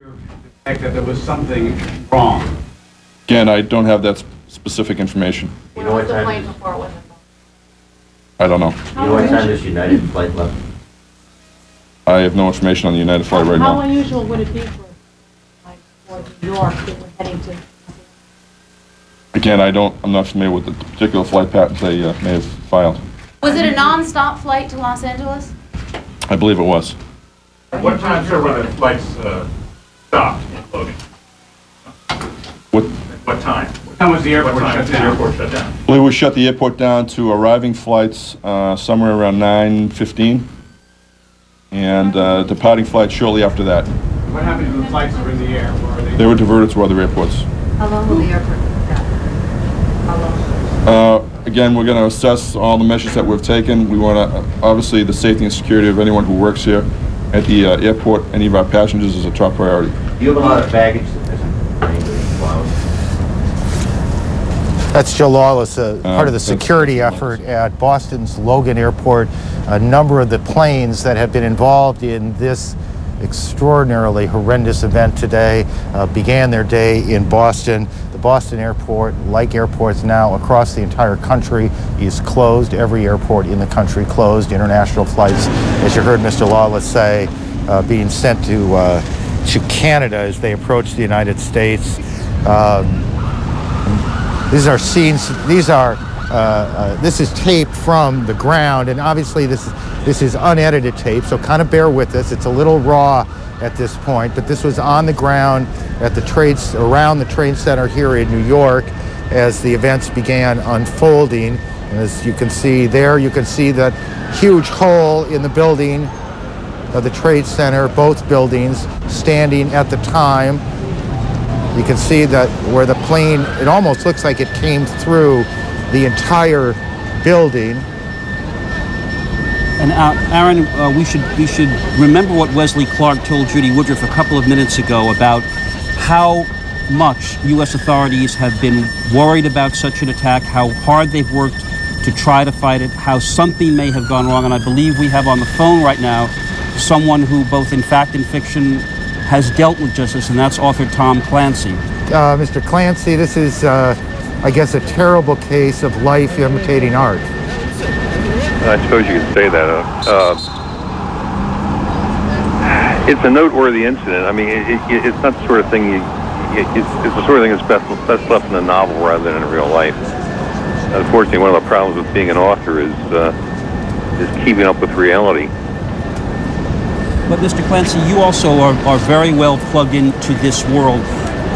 The fact that there was something wrong. Again, I don't have that s- specific information. You know what the time- plane before it wasn't? I don't know. You know what time this United flight left? I have no information on the United flight right now. How now. unusual would it be for, like, for New York that we're heading to? Again, I don't, I'm not familiar with the particular flight patterns they uh, may have filed. Was it a non-stop flight to Los Angeles? I believe it was. What time, sir, were the flights uh, stopped and loading? What, What time? What time was the What airport time shut was the down? airport shut down? I we shut the airport down to arriving flights uh, somewhere around 9:15, and uh, departing flights shortly after that. What happened to the flights that were in the air? Where are They they? were diverted to other airports. How long will the airport be down? How long? Uh, Again, we're going to assess all the measures that we've taken. We want to, obviously, the safety and security of anyone who works here at the uh, airport, any of our passengers is a top priority. Do you have a lot of baggage that isn't anybody allowed? That's Joe Lawless, uh, part of the security effort at Boston's Logan Airport. A number of the planes that have been involved in this extraordinarily horrendous event today uh, began their day in Boston. The Boston airport, like airports now across the entire country, is closed. Every airport in the country closed. International flights, as you heard Mr. Lawless say, uh, being sent to uh, to Canada as they approach the United States. Um, these are scenes. These are. Uh, uh, this is tape from the ground, and obviously this this is unedited tape. So kind of bear with us. It's a little raw at this point, but this was on the ground at the trades around the trade center here in New York as the events began unfolding. And as you can see there, you can see that huge hole in the building of the trade center, both buildings standing at the time. You can see that where the plane, it almost looks like it came through the entire building. And uh, Aaron, uh, we should we should remember what Wesley Clark told Judy Woodruff a couple of minutes ago about how much U.S. authorities have been worried about such an attack, how hard they've worked to try to fight it, how something may have gone wrong. And I believe we have on the phone right now someone who, both in fact and fiction, has dealt with justice, and that's author Tom Clancy. Uh, Mr. Clancy, this is, uh, I guess, a terrible case of life imitating art. I suppose you could say that. Uh, it's a noteworthy incident. I mean, it, it, it's not the sort of thing you. It, it's, it's the sort of thing that's best, best left in a novel rather than in real life. Unfortunately, one of the problems with being an author is uh, is keeping up with reality. But Mr. Clancy, you also are, are very well plugged into this world.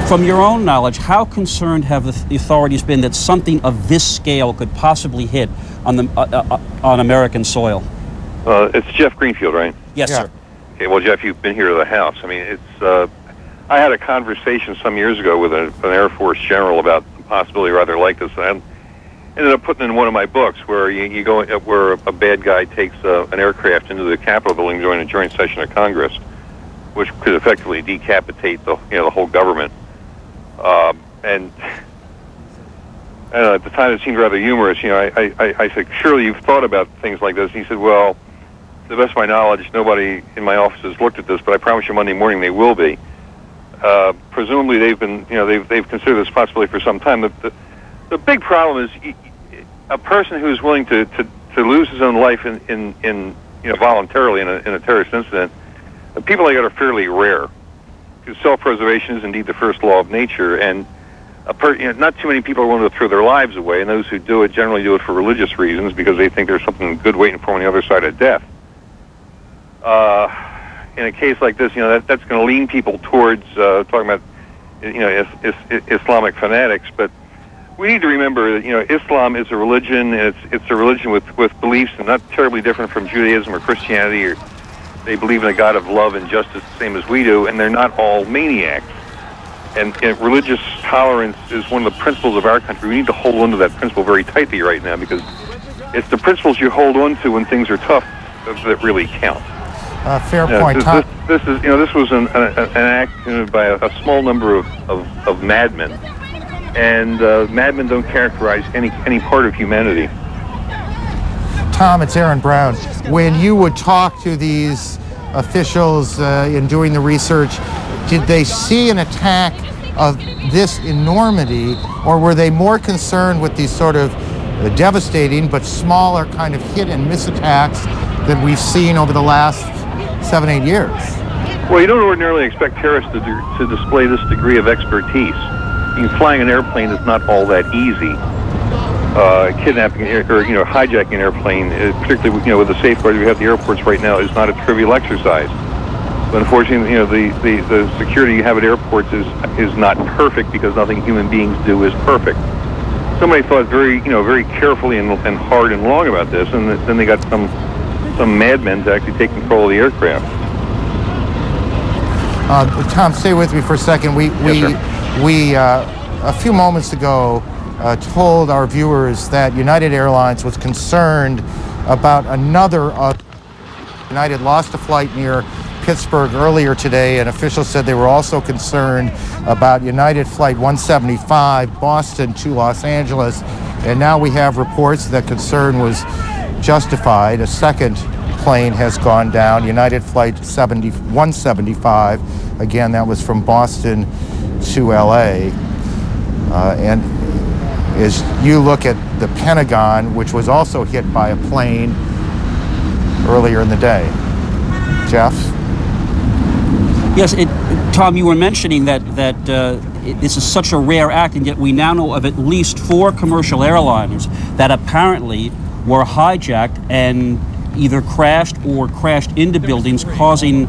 From your own knowledge, how concerned have the authorities been that something of this scale could possibly hit on the uh, uh, uh, on American soil? Uh, it's Jeff Greenfield, right? Yes, Yeah. sir. Okay, well, Jeff, you've been here to the house. I mean, it's. Uh, I had a conversation some years ago with a, an Air Force general about the possibility rather like this. And I ended up putting in one of my books where you, you go uh, where a bad guy takes uh, an aircraft into the Capitol building during a joint session of Congress, which could effectively decapitate the you know the whole government. Um, and I at the time, it seemed rather humorous. You know, I, I, I- said, surely you've thought about things like this. And he said, well, to the best of my knowledge, nobody in my office has looked at this, but I promise you Monday morning they will be. Uh, presumably they've been, you know, they've, they've considered this possibility for some time. The, the, the big problem is a person who's willing to, to, to lose his own life in, in, in you know, voluntarily in a, in a terrorist incident, people like that are fairly rare. Self-preservation is indeed the first law of nature, and a per, you know, not too many people are willing to throw their lives away, and those who do it generally do it for religious reasons because they think there's something good waiting for them on the other side of death. Uh, in a case like this, you know, that, that's going to lean people towards uh, talking about, you know, is, is, Islamic fanatics. But we need to remember that, you know, Islam is a religion, and it's, it's a religion with, with beliefs and not terribly different from Judaism or Christianity. Or they believe in a God of love and justice the same as we do, and they're not all maniacs. And, and religious tolerance is one of the principles of our country. We need to hold on to that principle very tightly right now because it's the principles you hold on to when things are tough that really count. Uh, fair Yeah, point, this, Tom. this, this is, you know, this was an, an, an act committed by a, a small number of, of, of madmen, and uh, madmen don't characterize any any part of humanity. Tom, it's Aaron Brown. When you would talk to these officials uh, in doing the research, did they see an attack of this enormity, or were they more concerned with these sort of devastating but smaller kind of hit and miss attacks that we've seen over the last seven, eight years? Well, you don't ordinarily expect terrorists to, do, to display this degree of expertise. I mean, flying an airplane is not all that easy. Uh, kidnapping air, or you know hijacking an airplane, uh, particularly you know with the safeguards we have at the airports right now, is not a trivial exercise. But unfortunately, you know the, the, the security you have at airports is is not perfect because nothing human beings do is perfect. Somebody thought very you know very carefully and, and hard and long about this, and then they got some some madmen to actually take control of the aircraft. Uh, Tom, stay with me for a second. We we Yes, we uh, a few moments ago uh, told our viewers that United Airlines was concerned about another. Uh, United lost a flight near Pittsburgh earlier today, and officials said they were also concerned about United Flight 175 Boston to Los Angeles. And now we have reports that concern was justified. A second plane has gone down, United Flight 70, 175. Again, that was from Boston to LA. Uh, and as you look at the Pentagon, which was also hit by a plane earlier in the day. Jeff? Yes, it, Tom, you were mentioning that that uh, it, this is such a rare act, and yet we now know of at least four commercial airliners that apparently were hijacked and either crashed or crashed into buildings, causing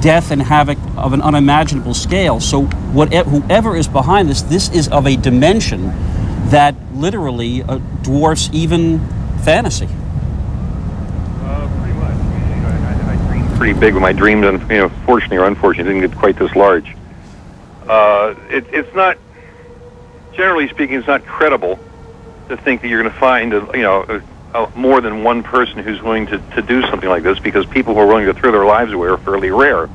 death and havoc of an unimaginable scale. So, whatever, whoever is behind this, this is of a dimension that literally uh, dwarfs even fantasy. Uh, pretty much. You know, I, I dreamed pretty big when my dreams, you know, fortunately or unfortunately, didn't get quite this large. Uh, it, it's not, generally speaking, it's not credible to think that you're going to find, a, you know, a, more than one person who's willing to, to do something like this, because people who are willing to throw their lives away are fairly rare.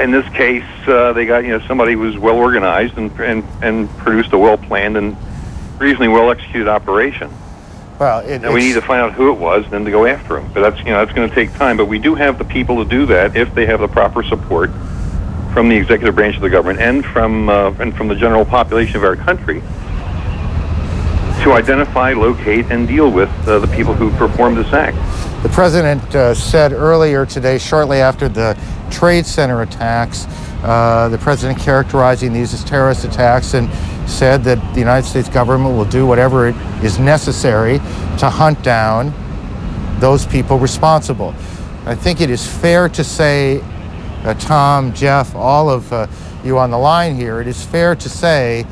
In this case, uh, they got you know somebody who was well organized and and, and produced a well planned and reasonably well executed operation. Well, it, And we need to find out who it was, and then to go after him. But that's you know that's going to take time. But we do have the people to do that if they have the proper support from the executive branch of the government and from uh, and from the general population of our country to identify, locate, and deal with uh, the people who performed this act. The president uh, said earlier today, shortly after the Trade Center attacks, uh, the president characterizing these as terrorist attacks and said that the United States government will do whatever is necessary to hunt down those people responsible. I think it is fair to say, uh, Tom, Jeff, all of uh, you on the line here, it is fair to say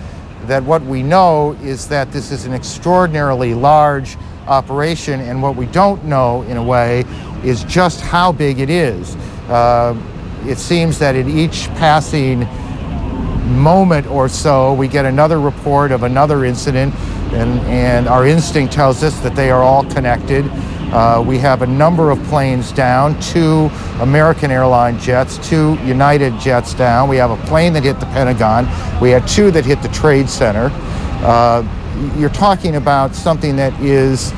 that what we know is that this is an extraordinarily large operation, and what we don't know, in a way, is just how big it is. Uh, it seems that in each passing moment or so, we get another report of another incident, and, and our instinct tells us that they are all connected. Uh, we have a number of planes down, two American airline jets, two United jets down. We have a plane that hit the Pentagon. We had two that hit the Trade Center. Uh, you're talking about something that is,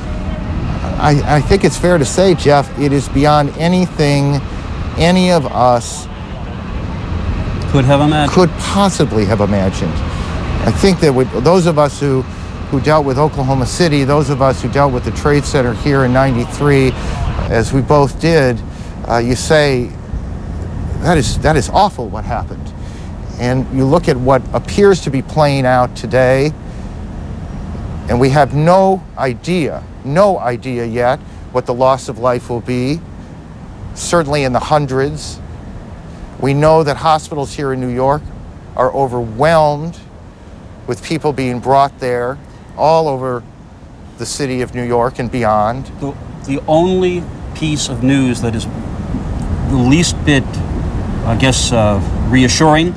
I, I think it's fair to say, Jeff, it is beyond anything any of us Could have imagined. could possibly have imagined. I think that with those of us who who dealt with Oklahoma City, those of us who dealt with the Trade Center here in '93, as we both did, uh, you say that is that is awful what happened, and you look at what appears to be playing out today, and we have no idea, no idea yet what the loss of life will be. Certainly in the hundreds. We know that hospitals here in New York are overwhelmed with people being brought there all over the city of New York and beyond. the, the only piece of news that is the least bit, I guess, uh, reassuring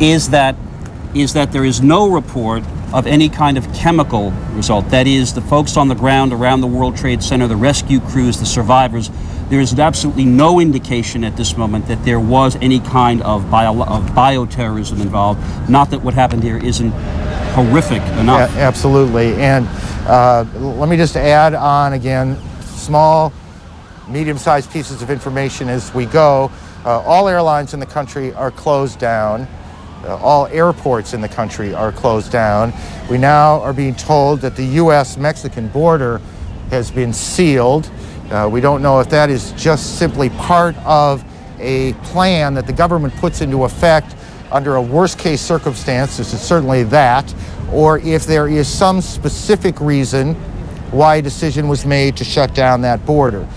is that is that there is no report of any kind of chemical result. That is, the folks on the ground around the World Trade Center, the rescue crews, the survivors. There is absolutely no indication at this moment that there was any kind of, bio, of bioterrorism involved. Not that what happened here isn't horrific enough. Yeah, absolutely. And uh, let me just add on again small, medium sized pieces of information as we go. Uh, all airlines in the country are closed down. Uh, all airports in the country are closed down. We now are being told that the U.S. Mexican border has been sealed. Uh, we don't know if that is just simply part of a plan that the government puts into effect under a worst case circumstance. This is certainly that. Or if there is some specific reason why a decision was made to shut down that border.